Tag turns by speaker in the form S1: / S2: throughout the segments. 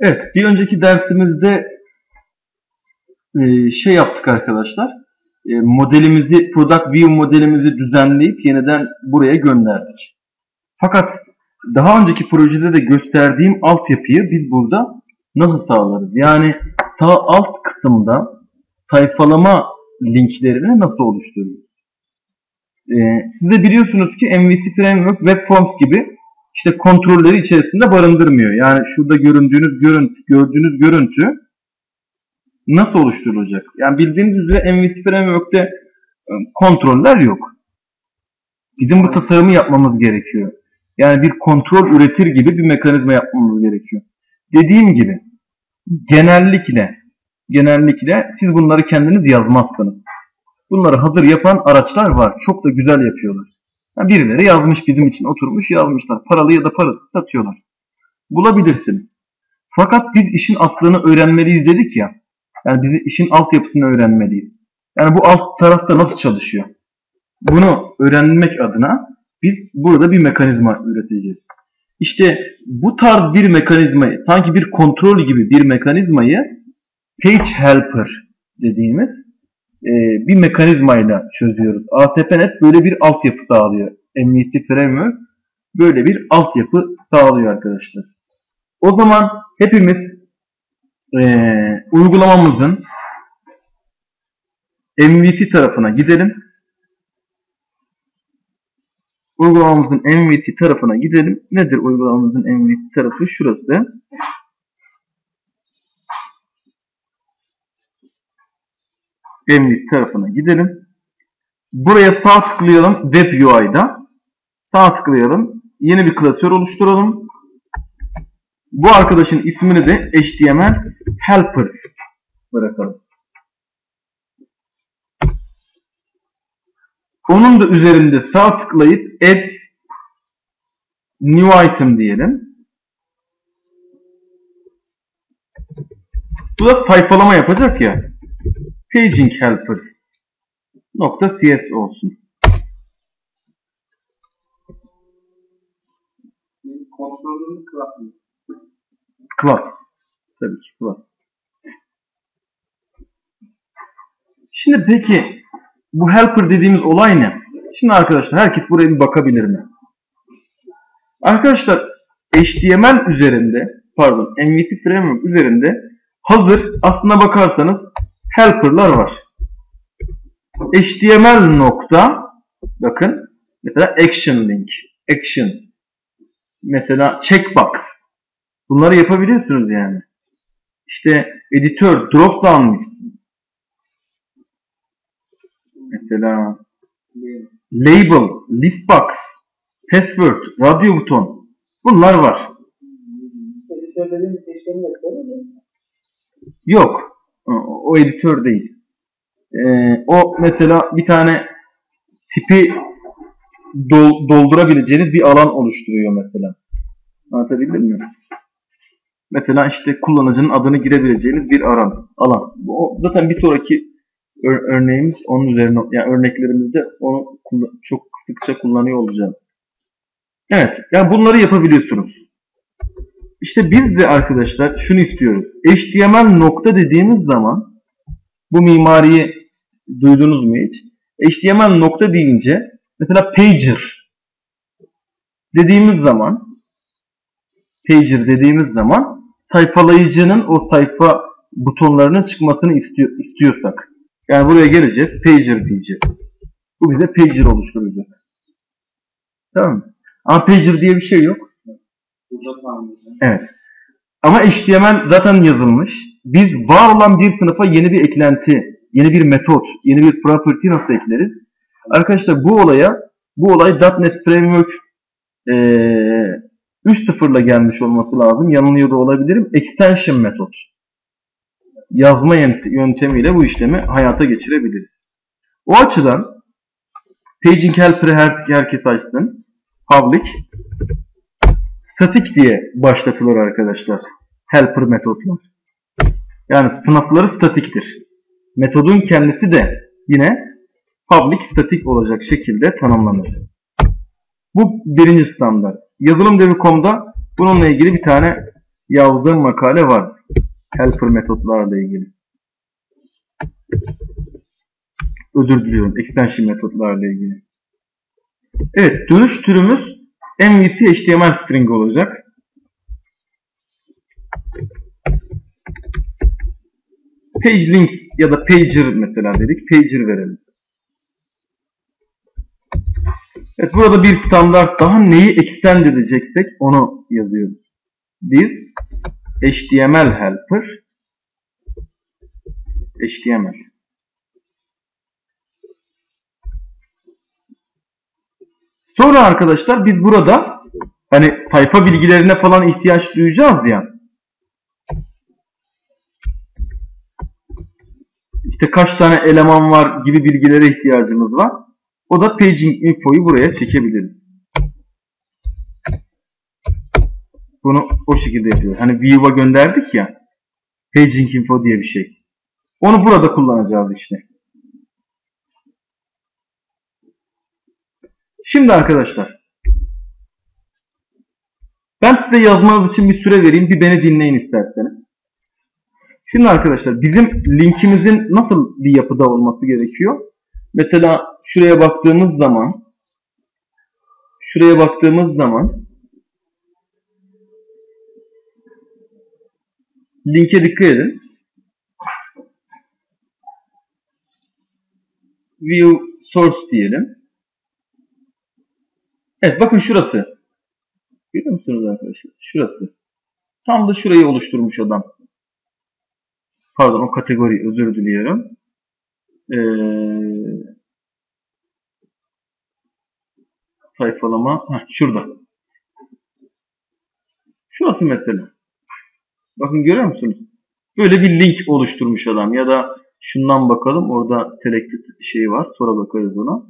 S1: Evet, bir önceki dersimizde e, şey yaptık arkadaşlar. E, modelimizi, Product View modelimizi düzenleyip yeniden buraya gönderdik. Fakat daha önceki projede de gösterdiğim altyapıyı biz burada nasıl sağlarız? Yani sağ alt kısımda sayfalama linklerini nasıl oluştururuz? Ee, siz de biliyorsunuz ki MVC Framework Web Forms gibi işte kontrolleri içerisinde barındırmıyor. Yani şurada göründüğünüz görüntü, gördüğünüz görüntü nasıl oluşturulacak? Yani bildiğiniz üzere MVC Framework'te e, kontroller yok. Bizim bu tasarımı yapmamız gerekiyor. Yani bir kontrol üretir gibi bir mekanizma yapmamız gerekiyor. Dediğim gibi genellikle genellikle siz bunları kendiniz yazmazsınız. Bunları hazır yapan araçlar var. Çok da güzel yapıyorlar. Yani birileri yazmış bizim için oturmuş yazmışlar. Paralı ya da parasız satıyorlar. Bulabilirsiniz. Fakat biz işin aslını öğrenmeliyiz dedik ya. Yani biz işin altyapısını öğrenmeliyiz. Yani bu alt tarafta nasıl çalışıyor? Bunu öğrenmek adına biz burada bir mekanizma üreteceğiz. İşte bu tarz bir mekanizmayı, sanki bir kontrol gibi bir mekanizmayı Page Helper dediğimiz e, bir mekanizmayla çözüyoruz. ASP.NET böyle bir altyapı sağlıyor. MVC Framework böyle bir altyapı sağlıyor arkadaşlar. O zaman hepimiz e, uygulamamızın MVC tarafına gidelim. Uygulamamızın MVC tarafına gidelim. Nedir uygulamamızın MVC tarafı? Şurası. MVC tarafına gidelim. Buraya sağ tıklayalım Web UI'da. Sağ tıklayalım. Yeni bir klasör oluşturalım. Bu arkadaşın ismini de HTML Helpers bırakalım. Onun da üzerinde sağ tıklayıp Add New Item diyelim. Bu da sayfalama yapacak ya. Paging Helpers nokta cs olsun.
S2: Kontrolün klasını.
S1: Class. Tabii ki class. Şimdi peki bu helper dediğimiz olay ne? Şimdi arkadaşlar herkes buraya bir bakabilir mi? Arkadaşlar HTML üzerinde pardon MVC Framework üzerinde hazır aslına bakarsanız helper'lar var. HTML nokta bakın mesela action link, action mesela checkbox bunları yapabiliyorsunuz yani. İşte editör drop down list mesela label, listbox, password, radyo buton bunlar var.
S2: Editörlerin işlemi yapıyor
S1: Yok. O, editör değil. Ee, o mesela bir tane tipi dol, doldurabileceğiniz bir alan oluşturuyor mesela. Anlatabildim mi? Mesela işte kullanıcının adını girebileceğiniz bir alan, alan. O zaten bir sonraki ör, örneğimiz onun üzerine, yani örneklerimizde onu çok sıkça kullanıyor olacağız. Evet, yani bunları yapabiliyorsunuz. İşte biz de arkadaşlar şunu istiyoruz. HTML nokta dediğimiz zaman bu mimariyi duydunuz mu hiç? HTML nokta deyince mesela pager dediğimiz zaman pager dediğimiz zaman sayfalayıcının o sayfa butonlarının çıkmasını istiyor, istiyorsak yani buraya geleceğiz pager diyeceğiz. Bu bize pager oluşturacak. Tamam mı? Ama pager diye bir şey yok. Evet. Ama HTML zaten yazılmış. Biz var olan bir sınıfa yeni bir eklenti, yeni bir metot, yeni bir property nasıl ekleriz? Arkadaşlar bu olaya, bu olay .NET Framework e, 3.0 ile gelmiş olması lazım. Yanılıyor da olabilirim. Extension metot. Yazma yöntemiyle bu işlemi hayata geçirebiliriz. O açıdan Paging Helper'ı herkes açsın. Public statik diye başlatılır arkadaşlar. Helper metotlar. Yani sınıfları statiktir. Metodun kendisi de yine public statik olacak şekilde tanımlanır. Bu birinci standart. Yazılım Devi.com'da bununla ilgili bir tane yazdığım makale var. Helper metotlarla ilgili. Özür diliyorum. Extension metotlarla ilgili. Evet. Dönüş türümüz MVC HTML string olacak. Page links ya da pager mesela dedik. Pager verelim. Evet burada bir standart daha neyi extend edeceksek onu yazıyoruz. Biz HTML helper HTML Sonra arkadaşlar biz burada hani sayfa bilgilerine falan ihtiyaç duyacağız ya. İşte kaç tane eleman var gibi bilgilere ihtiyacımız var. O da paging info'yu buraya çekebiliriz. Bunu o şekilde yapıyoruz. Hani view'a gönderdik ya. Paging info diye bir şey. Onu burada kullanacağız işte. Şimdi arkadaşlar. Ben size yazmanız için bir süre vereyim. Bir beni dinleyin isterseniz. Şimdi arkadaşlar bizim linkimizin nasıl bir yapıda olması gerekiyor? Mesela şuraya baktığımız zaman şuraya baktığımız zaman linke dikkat edin. View source diyelim. Evet bakın şurası. Görüyor musunuz arkadaşlar? Şurası. Tam da şurayı oluşturmuş adam. Pardon o kategori özür diliyorum. Ee, sayfalama. Heh, şurada. Şurası mesela. Bakın görüyor musunuz? Böyle bir link oluşturmuş adam. Ya da şundan bakalım. Orada selected şey var. Sonra bakarız ona.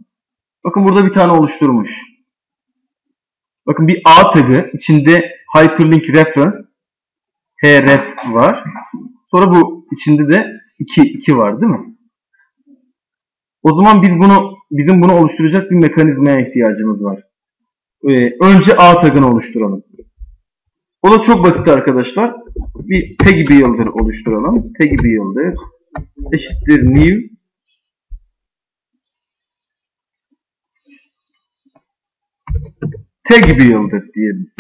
S1: Bakın burada bir tane oluşturmuş. Bakın bir A tagı içinde hyperlink reference href var. Sonra bu içinde de 2 2 var değil mi? O zaman biz bunu bizim bunu oluşturacak bir mekanizmaya ihtiyacımız var. Ee, önce A tagını oluşturalım. O da çok basit arkadaşlar. Bir tag builder oluşturalım. Tag builder eşittir new tag builder diyelim.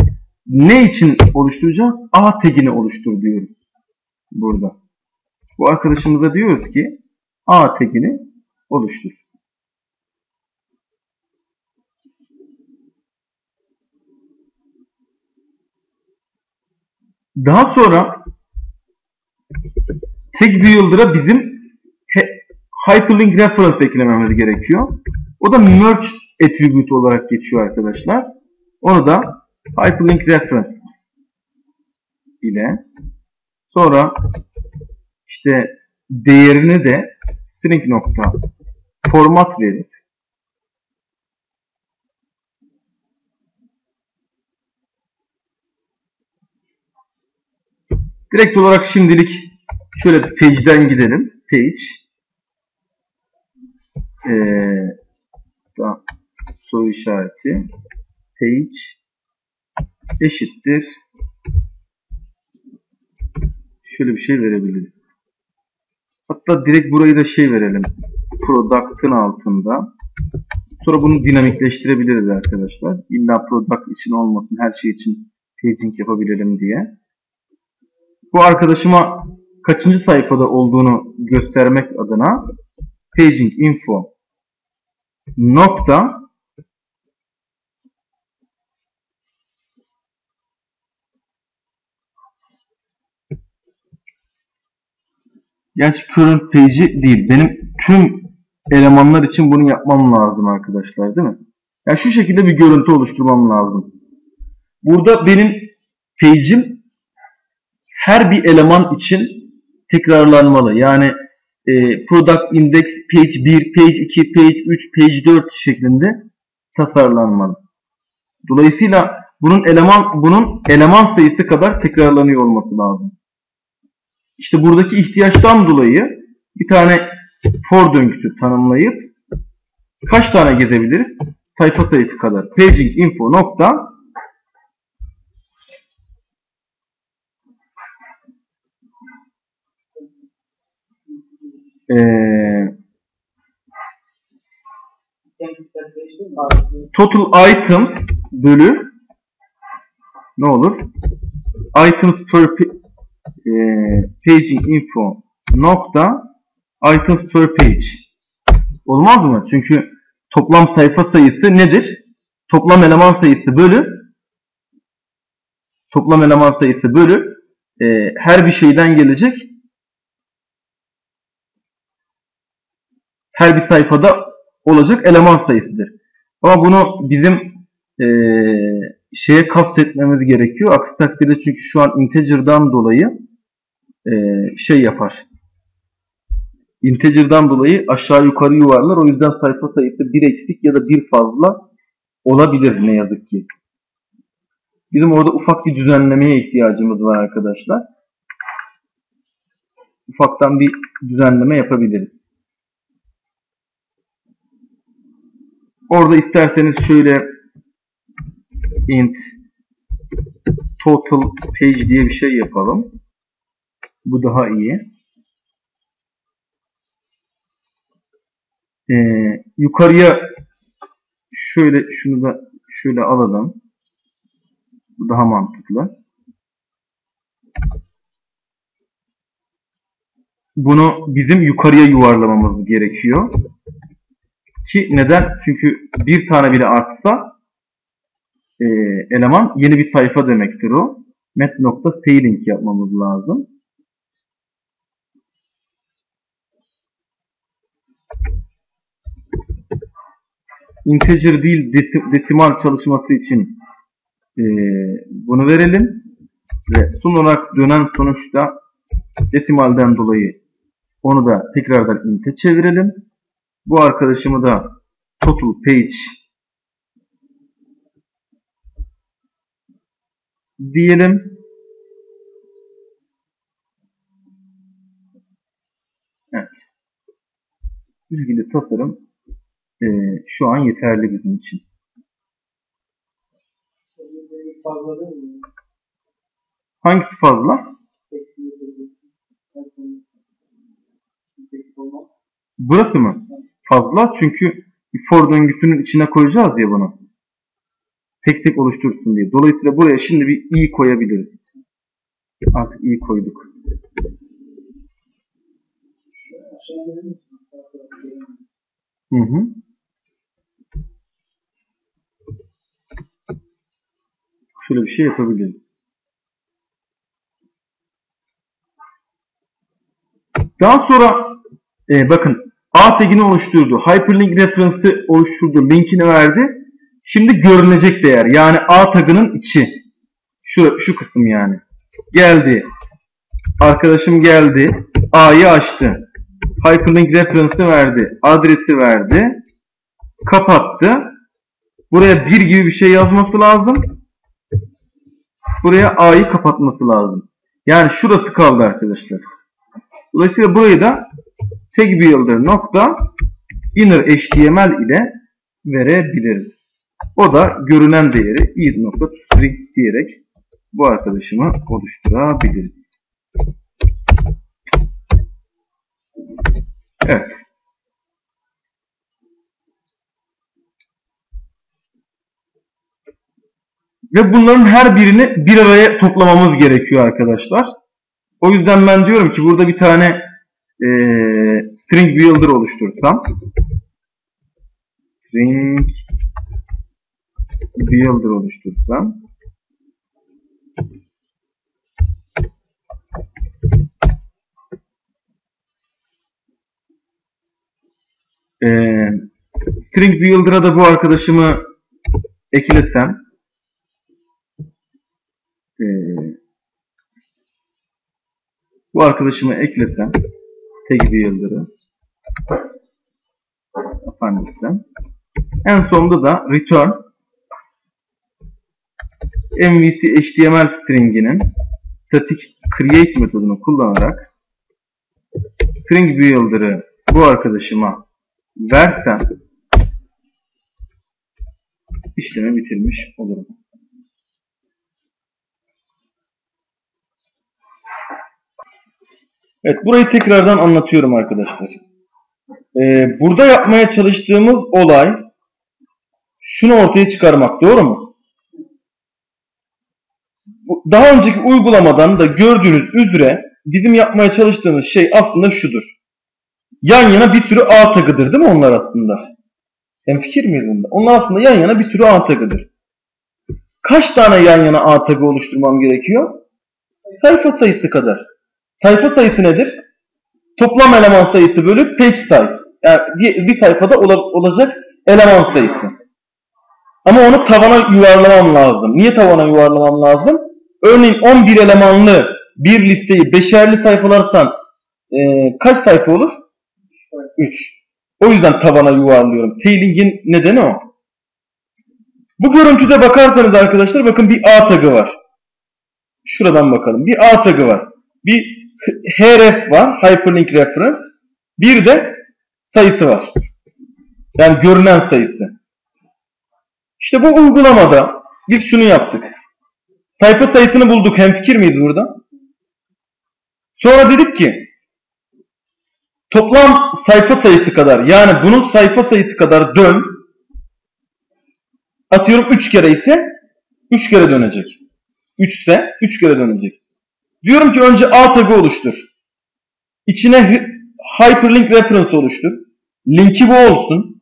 S1: Ne için oluşturacağız? A tagini oluştur diyoruz. Burada. Bu arkadaşımıza diyoruz ki A tagini oluştur. Daha sonra tag builder'a bizim hyperlink reference eklememiz gerekiyor. O da merge attribute olarak geçiyor arkadaşlar. Onu da hyperlink reference ile sonra işte değerini de string nokta format verip direkt olarak şimdilik şöyle page'den gidelim. Page ee, da soru işareti page eşittir şöyle bir şey verebiliriz. Hatta direkt burayı da şey verelim. Product'ın altında. Sonra bunu dinamikleştirebiliriz arkadaşlar. İlla product için olmasın. Her şey için paging yapabilelim diye. Bu arkadaşıma kaçıncı sayfada olduğunu göstermek adına paging info nokta Gerçi current page'i değil. Benim tüm elemanlar için bunu yapmam lazım arkadaşlar değil mi? Yani şu şekilde bir görüntü oluşturmam lazım. Burada benim page'im her bir eleman için tekrarlanmalı. Yani e, product index page 1, page 2, page 3, page 4 şeklinde tasarlanmalı. Dolayısıyla bunun eleman bunun eleman sayısı kadar tekrarlanıyor olması lazım. İşte buradaki ihtiyaçtan dolayı bir tane for döngüsü tanımlayıp kaç tane gezebiliriz? Sayfa sayısı kadar. Paging info nokta total items bölü ne olur? Items per e, paging info nokta items per page. Olmaz mı? Çünkü toplam sayfa sayısı nedir? Toplam eleman sayısı bölü toplam eleman sayısı bölü e, her bir şeyden gelecek her bir sayfada olacak eleman sayısıdır. Ama bunu bizim e, şeye kastetmemiz gerekiyor. Aksi takdirde çünkü şu an integer'dan dolayı e, şey yapar. Integer'dan dolayı aşağı yukarı yuvarlar. O yüzden sayfa sayısı bir eksik ya da bir fazla olabilir ne yazık ki. Bizim orada ufak bir düzenlemeye ihtiyacımız var arkadaşlar. Ufaktan bir düzenleme yapabiliriz. Orada isterseniz şöyle int total page diye bir şey yapalım. Bu daha iyi. Ee, yukarıya şöyle şunu da şöyle alalım. Bu daha mantıklı. Bunu bizim yukarıya yuvarlamamız gerekiyor. Ki neden? Çünkü bir tane bile artsa e, eleman yeni bir sayfa demektir o. met.sailing yapmamız lazım. Integer değil desi- desimal çalışması için e, bunu verelim. Ve son olarak dönen sonuçta desimalden dolayı onu da tekrardan int'e çevirelim. Bu arkadaşımı da total page diyelim. Evet. İlgili tasarım e, şu an yeterli bizim için. Hangisi fazla? Burası mı? Fazla çünkü for döngüsünün içine koyacağız ya bunu. Tek tek oluştursun diye. Dolayısıyla buraya şimdi bir i koyabiliriz. Artık i koyduk. Hı hı. Şöyle bir şey yapabiliriz. Daha sonra e, bakın A tagini oluşturdu. Hyperlink reference'ı oluşturdu. Linkini verdi. Şimdi görünecek değer. Yani A tagının içi. Şu, şu kısım yani. Geldi. Arkadaşım geldi. A'yı açtı. Hyperlink reference'ı verdi. Adresi verdi. Kapattı. Buraya bir gibi bir şey yazması lazım. Buraya A'yı kapatması lazım. Yani şurası kaldı arkadaşlar. Dolayısıyla burayı da tag builder nokta inner html ile verebiliriz. O da görünen değeri i nokta string diyerek bu arkadaşımı oluşturabiliriz. Evet. Ve bunların her birini bir araya toplamamız gerekiyor arkadaşlar. O yüzden ben diyorum ki burada bir tane e, string builder oluştursam. String builder oluştursam. E, string builder'a da bu arkadaşımı eklesem. E, bu arkadaşımı eklesem tag builder'ı efendim en sonunda da return MVC HTML string'inin static create metodunu kullanarak string builder'ı bu arkadaşıma versem işlemi bitirmiş olurum. Evet burayı tekrardan anlatıyorum arkadaşlar. Ee, burada yapmaya çalıştığımız olay şunu ortaya çıkarmak doğru mu? Daha önceki uygulamadan da gördüğünüz üzere bizim yapmaya çalıştığımız şey aslında şudur. Yan yana bir sürü A tagıdır değil mi onlar aslında? Hem fikir miyiz bunda? Onlar aslında yan yana bir sürü A tagıdır. Kaç tane yan yana A tagı oluşturmam gerekiyor? Sayfa sayısı kadar. Sayfa sayısı nedir? Toplam eleman sayısı bölü page size. Yani bir, bir sayfada ola- olacak eleman sayısı. Ama onu tavana yuvarlamam lazım. Niye tavana yuvarlamam lazım? Örneğin 11 elemanlı bir listeyi beşerli sayfalarsan e, kaç sayfa olur? 3. O yüzden tavana yuvarlıyorum. Tailing'in nedeni o. Bu görüntüde bakarsanız arkadaşlar bakın bir A tagı var. Şuradan bakalım. Bir A tagı var. Bir href var. Hyperlink Reference. Bir de sayısı var. Yani görünen sayısı. İşte bu uygulamada biz şunu yaptık. Sayfa sayısını bulduk. Hemfikir miyiz burada? Sonra dedik ki toplam sayfa sayısı kadar yani bunun sayfa sayısı kadar dön. Atıyorum 3 kere ise 3 kere dönecek. 3 ise 3 kere dönecek. Diyorum ki önce A tagı oluştur. İçine hy- hyperlink reference oluştur. Linki bu olsun.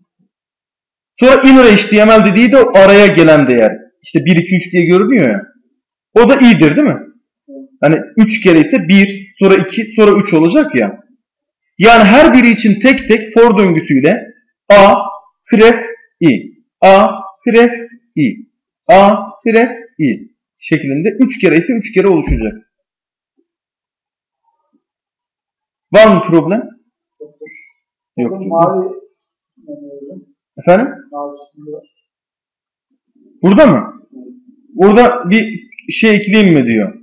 S1: Sonra inner HTML dediği de araya gelen değer. İşte 1, 2, 3 diye görünüyor ya. O da i'dir değil mi? Hani 3 kere ise 1, sonra 2, sonra 3 olacak ya. Yani her biri için tek tek for döngüsüyle a, href, i, a, href, i, a, href, i şeklinde 3 kere ise 3 kere oluşacak. Var mı problem? Yok.
S2: Bakın mavi
S1: Efendim?
S2: mavi çizgi var.
S1: Burada mı? Burada bir şey ekleyeyim mi diyor.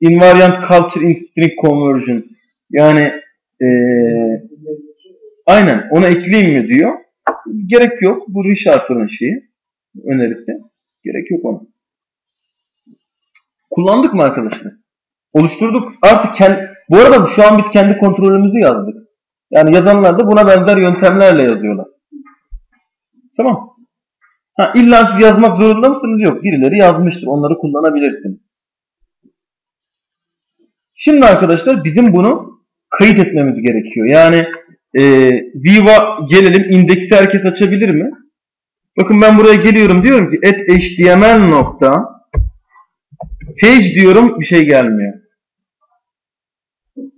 S1: Invariant culture in string conversion. Yani eee, aynen onu ekleyeyim mi diyor. Gerek yok. Bu ReSharper'ın şeyi. Önerisi. Gerek yok ona. Kullandık mı arkadaşlar? Oluşturduk. Artık kendi, bu arada şu an biz kendi kontrolümüzü yazdık. Yani yazanlar da buna benzer yöntemlerle yazıyorlar. Tamam. Ha, illa siz yazmak zorunda mısınız? Yok. Birileri yazmıştır. Onları kullanabilirsiniz. Şimdi arkadaşlar bizim bunu kayıt etmemiz gerekiyor. Yani e, Viva gelelim. indeksi herkes açabilir mi? Bakın ben buraya geliyorum. Diyorum ki at html nokta page diyorum. Bir şey gelmiyor.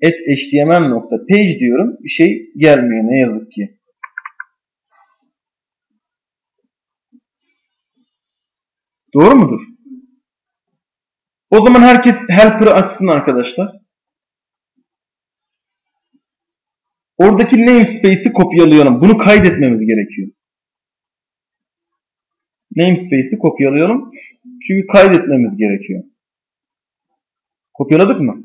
S1: At html nokta page diyorum. Bir şey gelmiyor. Ne yazık ki. Doğru mudur? O zaman herkes helper'ı açsın arkadaşlar. Oradaki namespace'i kopyalayalım. Bunu kaydetmemiz gerekiyor. Namespace'i kopyalayalım. Çünkü kaydetmemiz gerekiyor. Kopyaladık mı?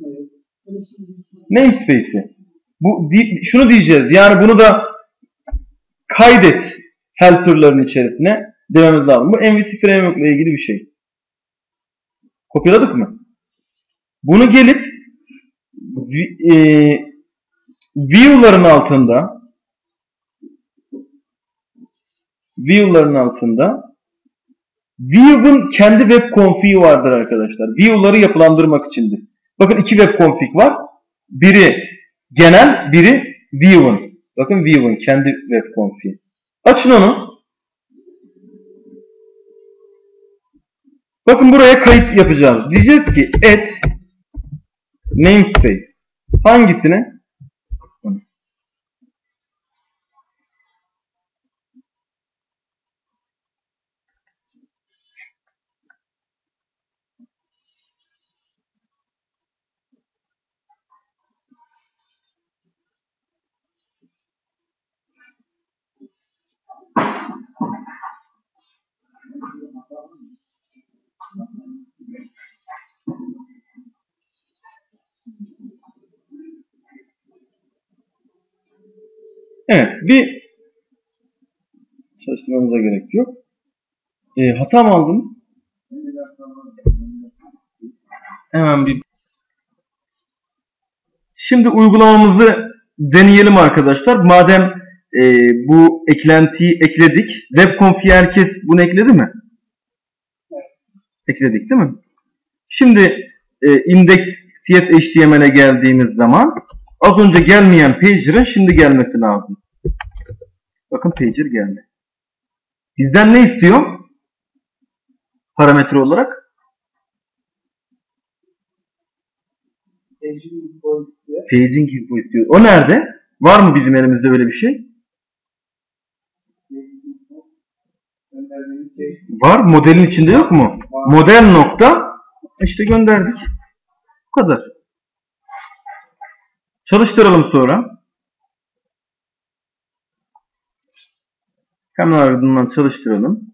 S1: Namespace'i. Bu di- şunu diyeceğiz. Yani bunu da kaydet helper'ların içerisine dememiz lazım. Bu MVC Framework ile ilgili bir şey. Kopyaladık mı? Bunu gelip e, view'ların altında view'ların altında view'un kendi web config'i vardır arkadaşlar. View'ları yapılandırmak içindir. Bakın iki web config var. Biri genel, biri view'un. Bakın view'un kendi web config'i. Açın onu. Bakın buraya kayıt yapacağız. Diyeceğiz ki et namespace. Hangisine? Evet, bir çalıştırmamıza gerek yok. E, hata mı aldınız? Hemen bir Şimdi uygulamamızı deneyelim arkadaşlar. Madem e, bu eklentiyi ekledik. WebConf'ye herkes bunu ekledi mi? Ekledik değil mi? Şimdi e, index CSHTML'e geldiğimiz zaman az önce gelmeyen pager'ın şimdi gelmesi lazım. Bakın pager geldi. Bizden ne istiyor? Parametre olarak.
S2: Paging info istiyor.
S1: O nerede? Var mı bizim elimizde öyle bir şey? Var. Modelin içinde yok mu? Model nokta işte gönderdik. Bu kadar. Çalıştıralım sonra. Hemen ardından çalıştıralım.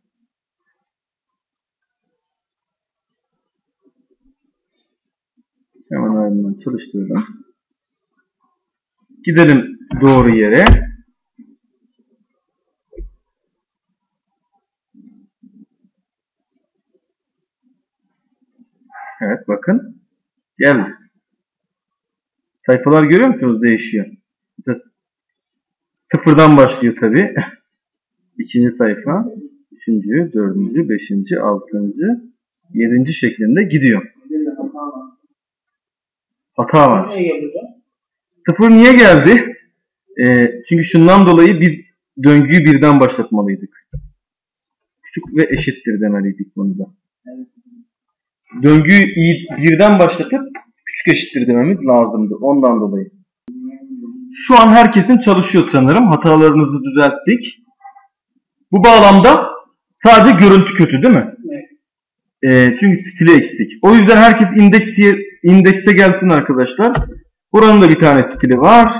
S1: Hemen ardından çalıştıralım. Gidelim doğru yere. Evet bakın. Geldi. Sayfalar görüyor musunuz? Değişiyor. Mesela sıfırdan başlıyor tabi. İkinci sayfa. Üçüncü, dördüncü, beşinci, altıncı, yedinci şeklinde gidiyor.
S2: Hata var.
S1: Sıfır niye geldi? Ee, çünkü şundan dolayı biz döngüyü birden başlatmalıydık. Küçük ve eşittir demeliydik bunu da. Döngüyü birden başlatıp küçük eşittir dememiz lazımdı. Ondan dolayı. Şu an herkesin çalışıyor sanırım. Hatalarınızı düzelttik. Bu bağlamda sadece görüntü kötü değil mi?
S2: Evet.
S1: Ee, çünkü stili eksik. O yüzden herkes indekse, indekse gelsin arkadaşlar. Buranın da bir tane stili var.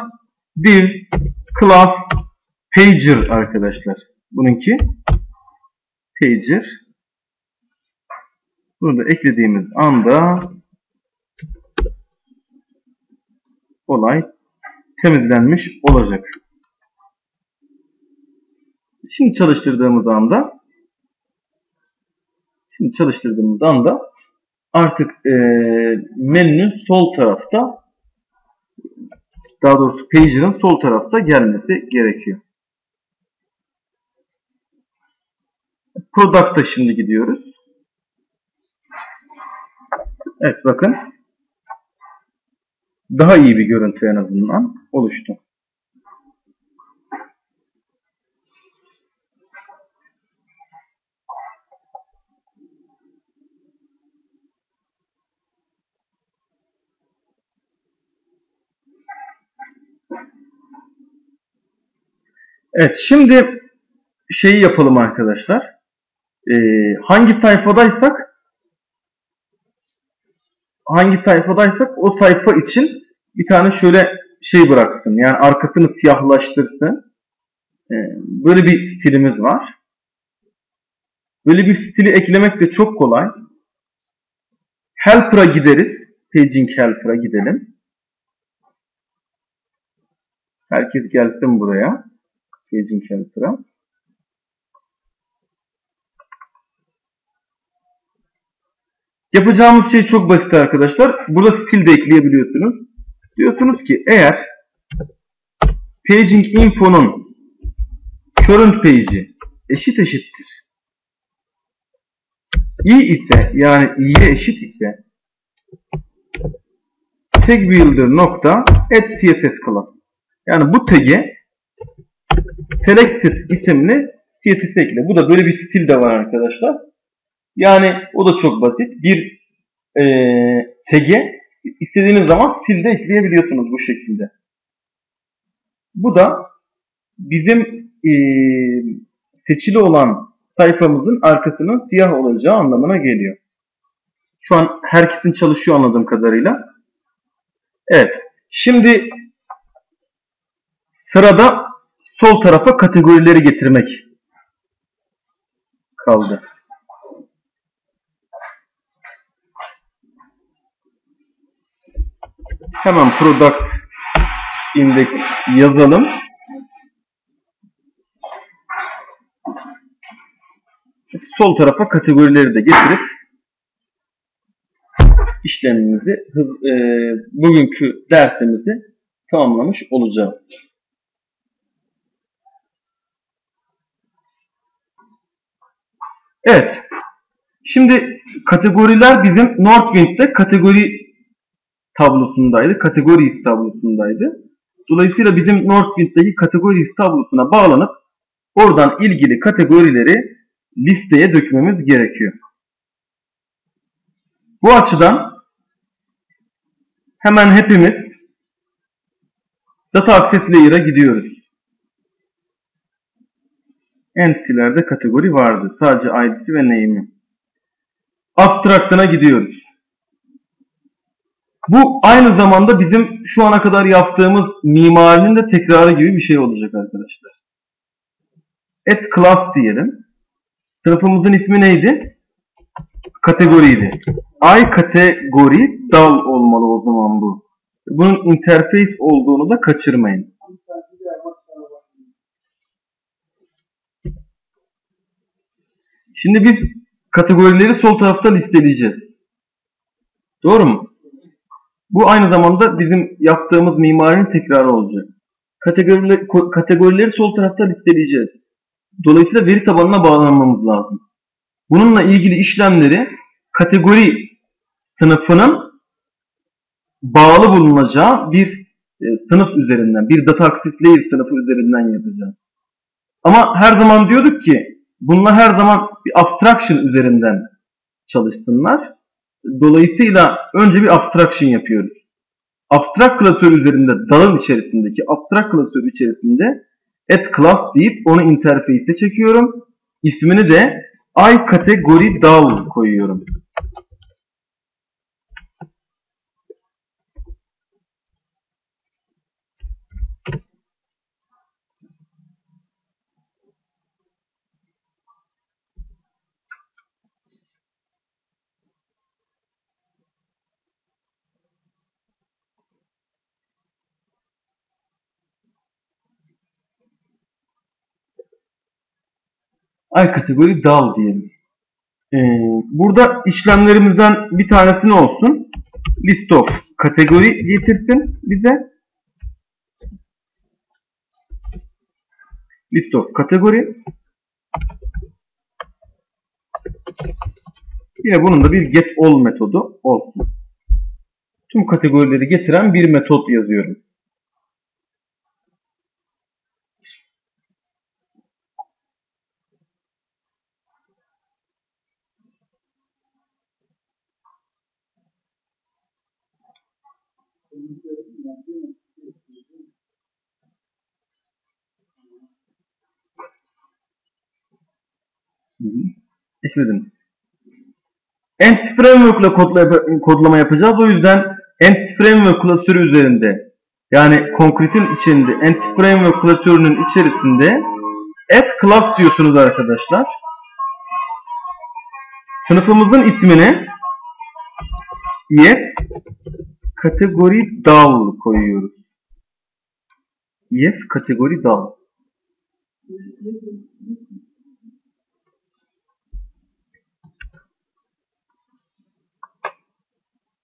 S1: Div, class, pager arkadaşlar. Bununki pager. Bunu da eklediğimiz anda olay temizlenmiş olacak. Şimdi çalıştırdığımız anda şimdi çalıştırdığımız anda artık e, menünün sol tarafta daha doğrusu pager'ın sol tarafta gelmesi gerekiyor. Product'a şimdi gidiyoruz. Evet bakın. Daha iyi bir görüntü en azından oluştu. Evet şimdi şeyi yapalım arkadaşlar. Ee, hangi sayfadaysak hangi sayfadaysak o sayfa için bir tane şöyle şey bıraksın. Yani arkasını siyahlaştırsın. Ee, böyle bir stilimiz var. Böyle bir stili eklemek de çok kolay. Helper'a gideriz. Paging Helper'a gidelim. Herkes gelsin buraya. Paging Helper'a. Yapacağımız şey çok basit arkadaşlar. Burada stil de ekleyebiliyorsunuz. Diyorsunuz ki eğer paging info'nun current page'i eşit eşittir. i ise yani i'ye eşit ise tag builder nokta add css class. Yani bu tag'e selected isimli CSS ekle. Bu da böyle bir stil de var arkadaşlar. Yani o da çok basit. Bir e, tag'e istediğiniz zaman stil de ekleyebiliyorsunuz bu şekilde. Bu da bizim e, seçili olan sayfamızın arkasının siyah olacağı anlamına geliyor. Şu an herkesin çalışıyor anladığım kadarıyla. Evet. Şimdi sırada sol tarafa kategorileri getirmek kaldı. Hemen product index yazalım. Sol tarafa kategorileri de getirip işlemimizi, e, bugünkü dersimizi tamamlamış olacağız. Evet. Şimdi kategoriler bizim Northwind'de kategori tablosundaydı. Categories tablosundaydı. Dolayısıyla bizim Northwind'deki Categories tablosuna bağlanıp oradan ilgili kategorileri listeye dökmemiz gerekiyor. Bu açıdan hemen hepimiz Data Access Layer'a gidiyoruz. Entity'lerde kategori vardı. Sadece ID'si ve name'i. Abstract'ına gidiyoruz. Bu aynı zamanda bizim şu ana kadar yaptığımız mimarinin de tekrarı gibi bir şey olacak arkadaşlar. Add class diyelim. Sınıfımızın ismi neydi? Kategoriydi. I kategori dal olmalı o zaman bu. Bunun interface olduğunu da kaçırmayın. Şimdi biz kategorileri sol tarafta listeleyeceğiz. Doğru mu? Bu aynı zamanda bizim yaptığımız mimarinin tekrarı olacak. Kategorileri, ko- kategorileri sol tarafta listeleyeceğiz. Dolayısıyla veri tabanına bağlanmamız lazım. Bununla ilgili işlemleri kategori sınıfının bağlı bulunacağı bir e, sınıf üzerinden, bir data access layer sınıfı üzerinden yapacağız. Ama her zaman diyorduk ki bunlar her zaman bir abstraction üzerinden çalışsınlar. Dolayısıyla önce bir abstraction yapıyoruz. Abstract klasör üzerinde dalın içerisindeki abstract klasör içerisinde add class deyip onu interface'e çekiyorum. İsmini de i kategori dal koyuyorum. Ay kategori dal diyelim. Ee, burada işlemlerimizden bir tanesi ne olsun? List of kategori getirsin bize. List of kategori. Yine bunun da bir get all metodu olsun. Tüm kategorileri getiren bir metot yazıyorum. Eklediniz. Entity Framework ile kodla- kodlama yapacağız. O yüzden Entity Framework klasörü üzerinde yani Concrete'in içinde Entity Framework klasörünün içerisinde add class diyorsunuz arkadaşlar. Sınıfımızın ismini if kategori dal koyuyoruz. if kategori dal.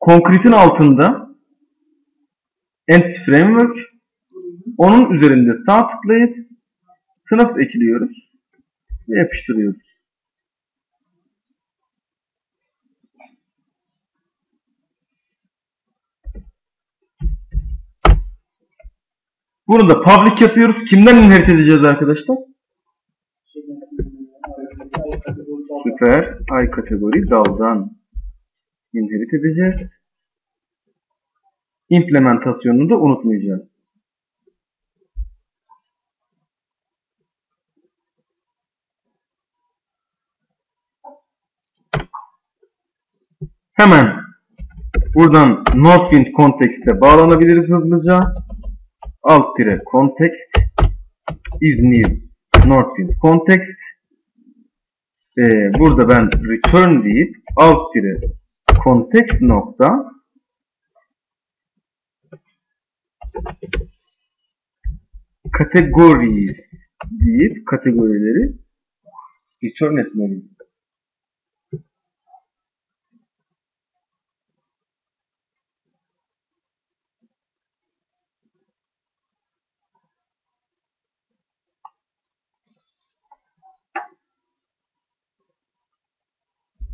S1: Concrete'in altında Entity Framework onun üzerinde sağ tıklayıp sınıf ekliyoruz ve yapıştırıyoruz. Bunu da public yapıyoruz. Kimden inherit edeceğiz arkadaşlar? Süper. Ay kategori daldan inherit edeceğiz. İmplementasyonunu da unutmayacağız. Hemen buradan Northwind Context'e bağlanabiliriz hızlıca. Alt dire context is new Northwind Context ee, burada ben return deyip alt dire konteks nokta categories deyip kategorileri return etmeliyim.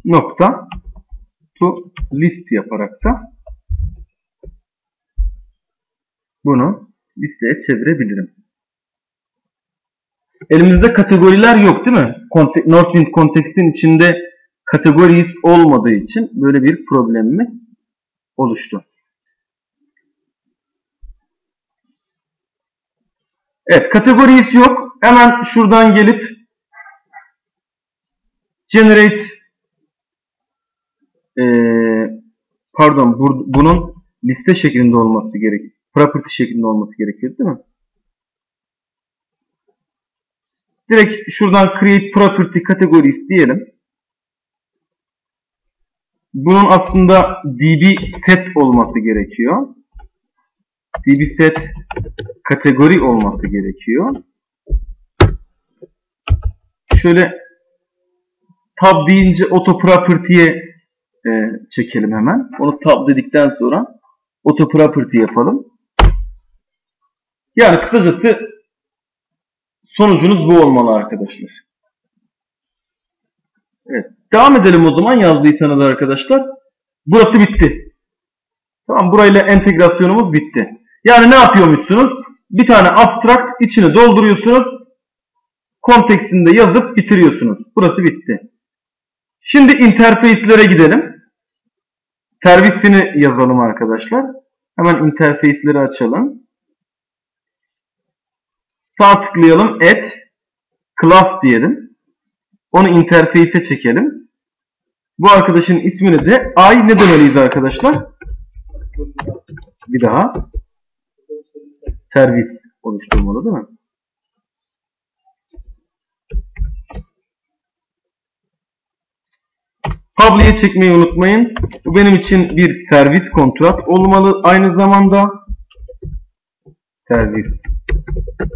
S1: nokta to list yaparak da bunu listeye çevirebilirim. Elimizde kategoriler yok değil mi? Northwind Context'in içinde kategories olmadığı için böyle bir problemimiz oluştu. Evet, kategories yok. Hemen şuradan gelip generate e, pardon bu, bunun liste şeklinde olması gerek. Property şeklinde olması gerekiyor değil mi? Direkt şuradan create property categories diyelim. Bunun aslında db set olması gerekiyor. db set kategori olması gerekiyor. Şöyle tab deyince auto property'ye e, çekelim hemen. Onu tab dedikten sonra auto property yapalım. Yani kısacası sonucunuz bu olmalı arkadaşlar. Evet. Devam edelim o zaman yazdıysanız arkadaşlar. Burası bitti. Tamam burayla entegrasyonumuz bitti. Yani ne yapıyormuşsunuz? Bir tane abstract içini dolduruyorsunuz. Kontekstinde yazıp bitiriyorsunuz. Burası bitti. Şimdi interface'lere gidelim. Servisini yazalım arkadaşlar. Hemen interface'leri açalım. Sağ tıklayalım. Add. Class diyelim. Onu interface'e çekelim. Bu arkadaşın ismini de I ne demeliyiz arkadaşlar? Bir daha. Servis oluşturmalı değil mi? Public'e çekmeyi unutmayın. Bu benim için bir servis kontrat olmalı. Aynı zamanda servis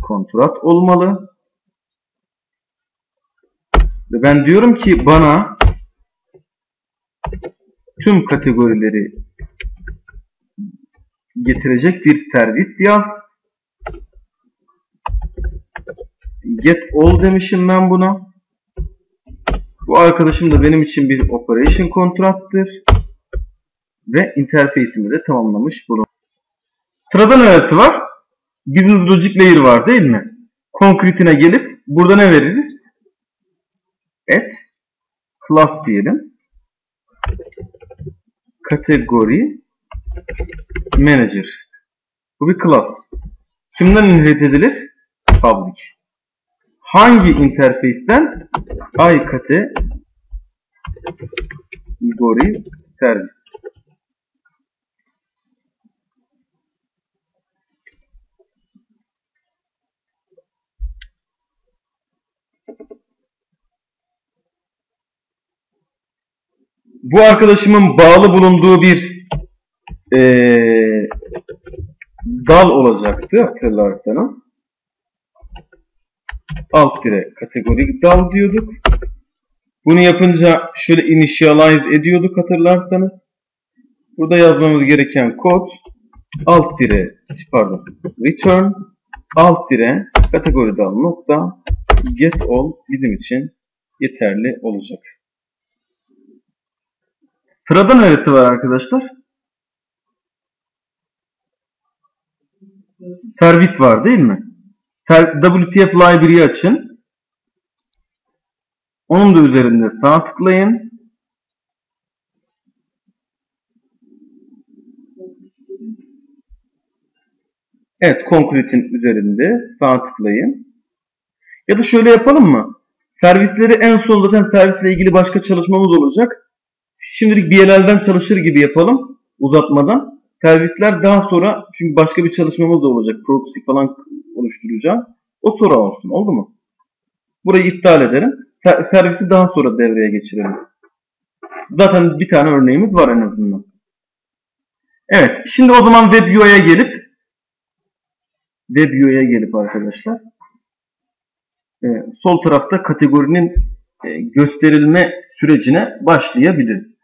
S1: kontrat olmalı. Ve ben diyorum ki bana tüm kategorileri getirecek bir servis yaz. Get all demişim ben buna. Bu arkadaşım da benim için bir operation kontrattır. Ve interface'imi de tamamlamış bunu. Sırada neresi var? Business Logic Layer var değil mi? Concrete'ine gelip burada ne veririz? Et class diyelim. Kategori Manager. Bu bir class. Kimden inherit edilir? Public. Hangi interface'ten? I kategori service. bu arkadaşımın bağlı bulunduğu bir e, dal olacaktı hatırlarsanız. Alt dire kategorik dal diyorduk. Bunu yapınca şöyle initialize ediyorduk hatırlarsanız. Burada yazmamız gereken kod alt dire pardon return alt dire kategori dal nokta get all bizim için yeterli olacak. Sırada neresi var arkadaşlar? Servis var değil mi? WTF Library'i açın. Onun da üzerinde sağ tıklayın. Evet, Concrete'in üzerinde sağ tıklayın. Ya da şöyle yapalım mı? Servisleri en son zaten servisle ilgili başka çalışmamız olacak. Şimdilik BLL'den çalışır gibi yapalım uzatmadan. Servisler daha sonra çünkü başka bir çalışmamız da olacak. Proxy falan oluşturacağız. O sonra olsun. Oldu mu? Burayı iptal ederim. Ser servisi daha sonra devreye geçirelim. Zaten bir tane örneğimiz var en azından. Evet. Şimdi o zaman WebUI'ye gelip WebUI'ye gelip arkadaşlar e, sol tarafta kategorinin e, gösterilme sürecine başlayabiliriz.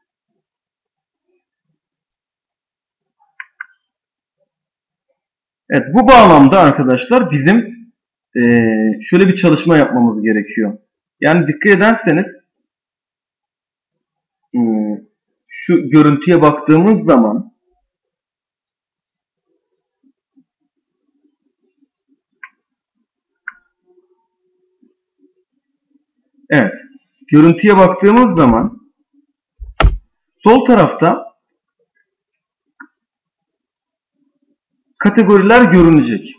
S1: Evet bu bağlamda arkadaşlar bizim e, şöyle bir çalışma yapmamız gerekiyor. Yani dikkat ederseniz hmm, şu görüntüye baktığımız zaman Evet. Görüntüye baktığımız zaman sol tarafta kategoriler görünecek.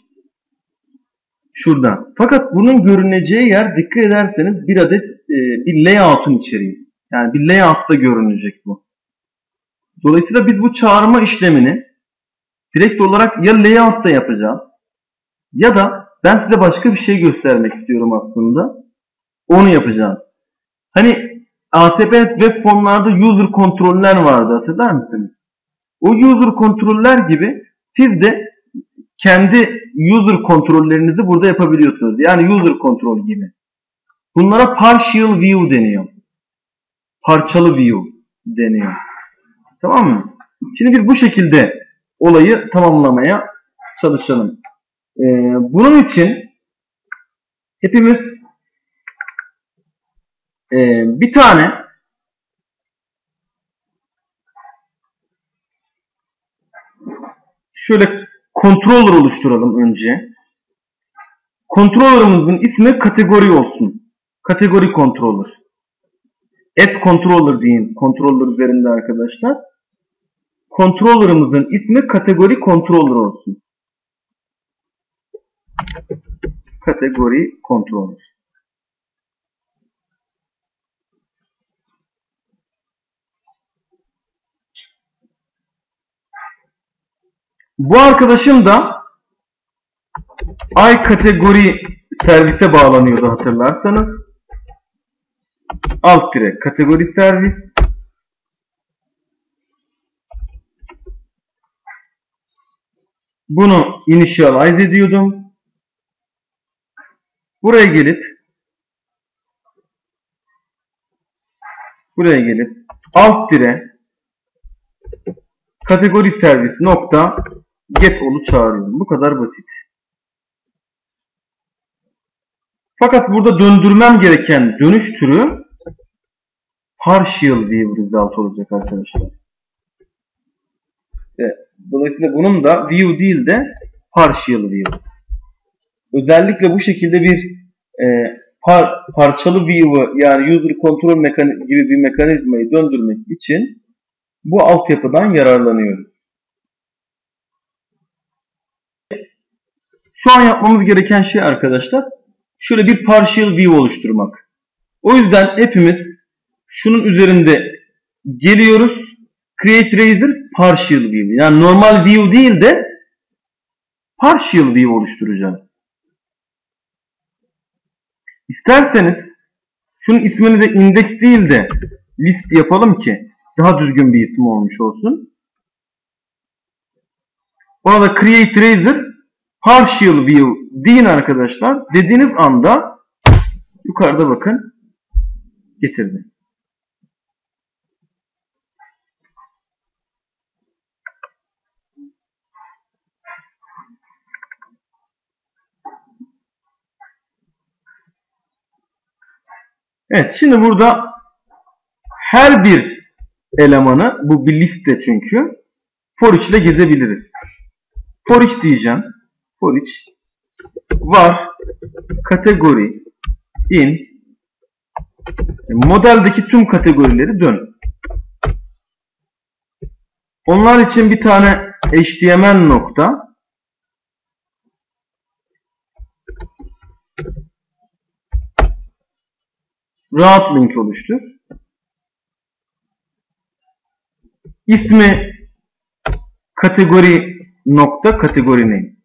S1: Şurada. Fakat bunun görüneceği yer dikkat ederseniz bir adet e, bir layout'un içeriği. Yani bir layout'ta görünecek bu. Dolayısıyla biz bu çağırma işlemini direkt olarak ya layout'ta yapacağız ya da ben size başka bir şey göstermek istiyorum aslında. Onu yapacağız. Hani ASP web formlarda user kontroller vardı hatırlar mısınız? O user kontroller gibi siz de kendi user kontrollerinizi burada yapabiliyorsunuz. Yani user kontrol gibi. Bunlara partial view deniyor. Parçalı view deniyor. Tamam mı? Şimdi biz bu şekilde olayı tamamlamaya çalışalım. Ee, bunun için hepimiz e, bir tane şöyle controller oluşturalım önce. Controller'ımızın ismi kategori olsun. Kategori controller. Add controller deyin controller üzerinde arkadaşlar. Controller'ımızın ismi kategori controller olsun. Kategori controller. Bu arkadaşım da ay kategori servise bağlanıyordu hatırlarsanız. Alt dire kategori servis. Bunu initialize ediyordum. Buraya gelip buraya gelip alt dire kategori servis nokta get ol'u çağırıyorum. Bu kadar basit. Fakat burada döndürmem gereken dönüş türü partial view result olacak arkadaşlar. Evet. Dolayısıyla bunun da view değil de partial view. Özellikle bu şekilde bir e, par, parçalı view'ı yani user control gibi bir mekanizmayı döndürmek için bu altyapıdan yararlanıyoruz. Şu an yapmamız gereken şey arkadaşlar şöyle bir partial view oluşturmak. O yüzden hepimiz şunun üzerinde geliyoruz. Create Razor partial view. Yani normal view değil de partial view oluşturacağız. İsterseniz şunun ismini de index değil de list yapalım ki daha düzgün bir isim olmuş olsun. Buna da create razor partial view deyin arkadaşlar. Dediğiniz anda yukarıda bakın getirdi. Evet şimdi burada her bir elemanı bu bir liste çünkü for ile gezebiliriz. For each diyeceğim. For each var kategori in modeldeki tüm kategorileri dön. Onlar için bir tane HTML nokta rahat link oluştur. İsmi kategori nokta kategori name.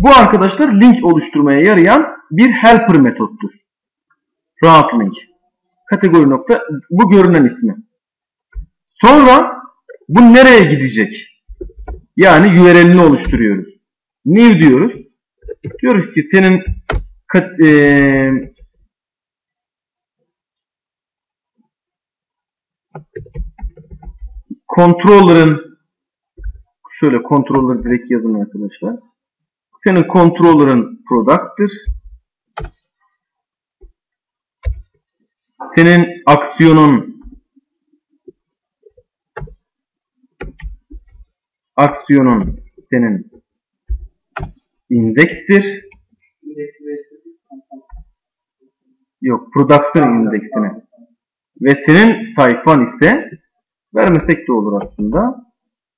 S1: Bu arkadaşlar link oluşturmaya yarayan bir helper metottur. Rahat link. Kategori nokta bu görünen ismi. Sonra bu nereye gidecek? Yani URL'ini oluşturuyoruz. New diyoruz. Diyoruz ki senin e, controller'ın şöyle controller direkt yazın arkadaşlar. Senin controller'ın product'tır. Senin aksiyonun aksiyonun senin indekstir. Yok, production indeksine. Ve senin sayfan ise vermesek de olur aslında.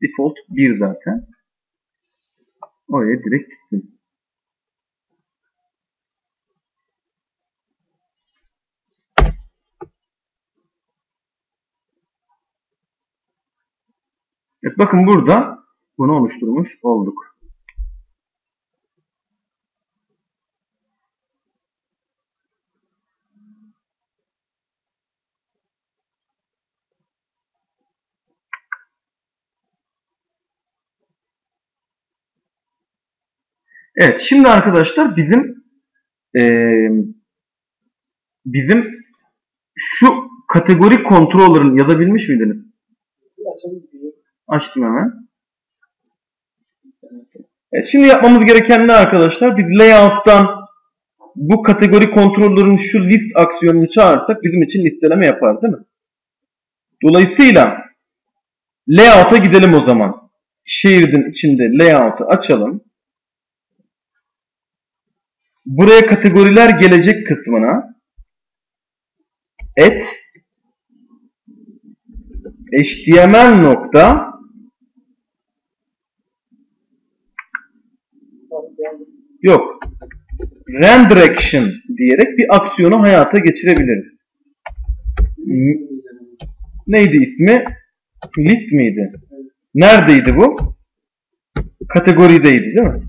S1: Default 1 zaten. Oraya direkt gitsin. Evet, bakın burada bunu oluşturmuş olduk. Evet, şimdi arkadaşlar bizim eee, bizim şu kategori controller'ın yazabilmiş miydiniz? Açtım hemen. Evet, şimdi yapmamız gereken ne arkadaşlar? Biz layout'tan bu kategori kontrolörün şu list aksiyonunu çağırsak bizim için listeleme yapar değil mi? Dolayısıyla layout'a gidelim o zaman. Shared'in içinde layout'u açalım. Buraya kategoriler gelecek kısmına et html nokta yok render action diyerek bir aksiyonu hayata geçirebiliriz. Neydi ismi? List miydi? Neredeydi bu? Kategorideydi değil mi?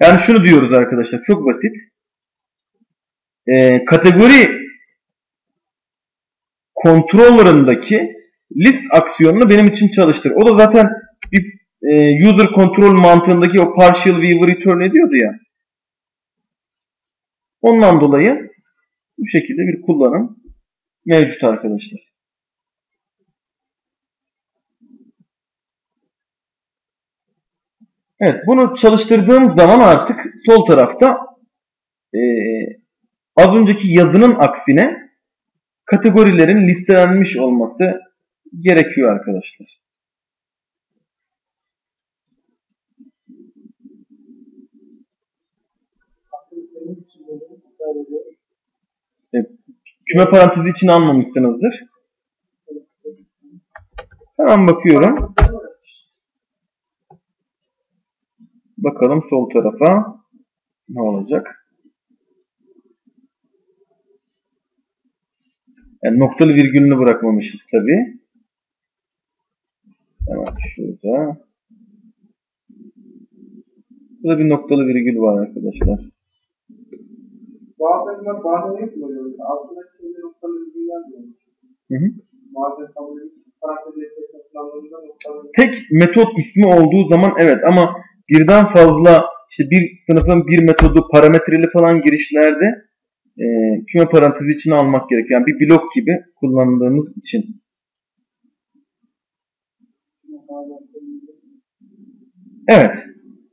S1: Yani şunu diyoruz arkadaşlar çok basit. Ee, kategori controller'ındaki list aksiyonunu benim için çalıştır. O da zaten bir e, user control mantığındaki o partial view return ediyordu ya. Ondan dolayı bu şekilde bir kullanım mevcut arkadaşlar. Evet, bunu çalıştırdığım zaman artık sol tarafta e, az önceki yazının aksine kategorilerin listelenmiş olması gerekiyor arkadaşlar. Küme parantezi içine almamışsınızdır. Hemen bakıyorum. Bakalım sol tarafa ne olacak? Yani noktalı virgülünü bırakmamışız tabi. Hemen şurada. Burada bir noktalı virgül var arkadaşlar.
S2: Bazen ben bazen mu oluyor? Altındaki şeyleri noktalı virgül yazmıyor.
S1: Hı hı.
S2: Bazen kabul edip.
S1: Tek metot ismi olduğu zaman evet ama birden fazla işte bir sınıfın bir metodu parametreli falan girişlerde e, küme parantezi içine almak gerekiyor. Yani bir blok gibi kullandığımız için. Evet.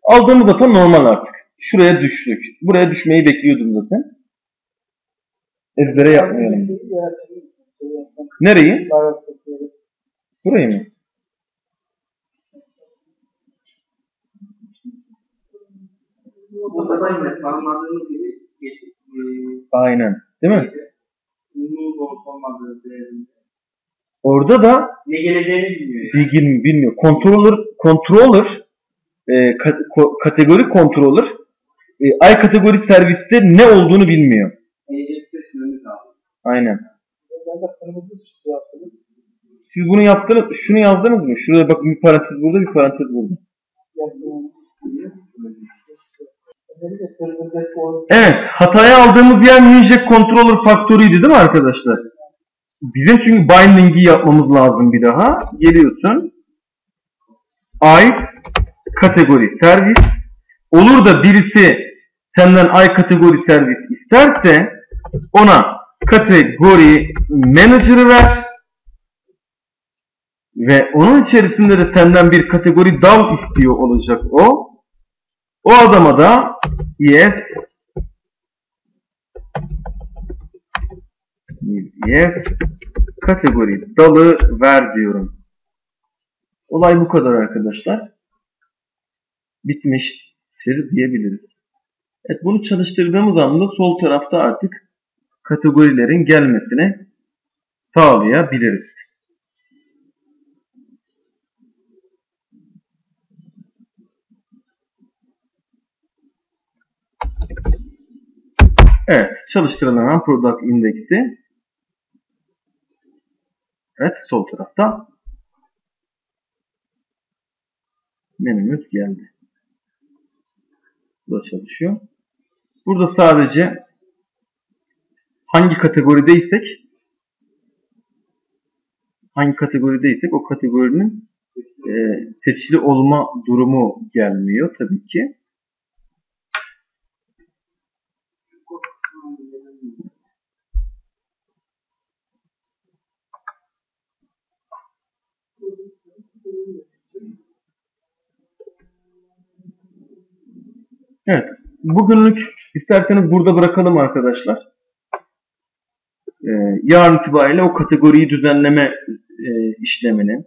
S1: Aldığımız data normal artık. Şuraya düştük. Buraya düşmeyi bekliyordum zaten. Ezbere yapmayalım. Nereyi? Burayı mı?
S2: Burada da yine tanımladığımız gibi geçip e,
S1: Aynen. Değil mi?
S2: umduğumuz olup olmadığı değerinde.
S1: Orada da
S2: Ne geleceğini bilmiyor yani.
S1: bilgin bilmiyor. Controller controller e, ka- ko- kategori controller e, ay kategori serviste ne olduğunu bilmiyor.
S2: Ecekte sınırımız lazım.
S1: Aynen. Siz bunu yaptınız, şunu yazdınız mı? Şuraya bak bir parantez burada, bir parantez burada. Evet, hataya aldığımız yer Ninja Controller Factory'ydi değil mi arkadaşlar? Bizim çünkü binding'i yapmamız lazım bir daha. Geliyorsun. Ay kategori servis. Olur da birisi senden ay kategori servis isterse ona kategori manager'ı ver. Ve onun içerisinde de senden bir kategori dal istiyor olacak o. O adama da if if kategori dalı ver diyorum. Olay bu kadar arkadaşlar. bitmiştir diyebiliriz. Evet, bunu çalıştırdığımız anda sol tarafta artık kategorilerin gelmesini sağlayabiliriz. Evet, çalıştırılan product indeksi Evet, sol tarafta menümüz geldi. Bu da çalışıyor. Burada sadece hangi kategorideysek hangi kategorideysek o kategorinin e, seçili olma durumu gelmiyor tabii ki. Evet. Bugünlük isterseniz burada bırakalım arkadaşlar. Ee, yarın itibariyle o kategoriyi düzenleme e, işlemini,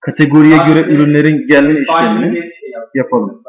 S1: kategoriye göre ürünlerin gelme işlemini yapalım.